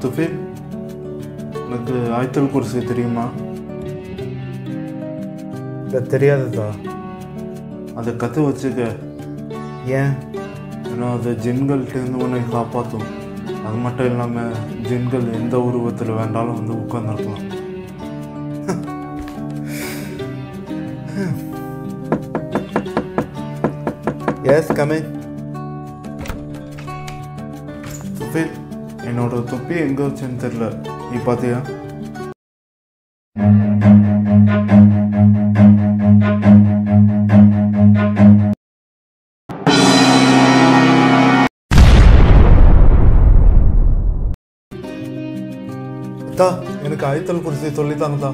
துஃபீல் உனக்கு ஆயத்தல் குர்சி தெரியுமா? இல்லை தெரியாதுதா? அதை கற்று வச்சுக்க. ஏன்? ஏன்னா அது ஜின்கள்கிட்டேருந்து உன்னை காப்பாற்றும் அது மட்டும் இல்லாமல் ஜின்கள் எந்த உருவத்தில் வேண்டாலும் வந்து உட்காந்துருக்கலாம் எஸ் கமிங் துஃபீல் என்னோட தொப்பி எங்கே வச்சேன்னு தெரில நீ பார்த்தியா தா எனக்கு ஆயத்தல் குர்சி சொல்லித்தானதா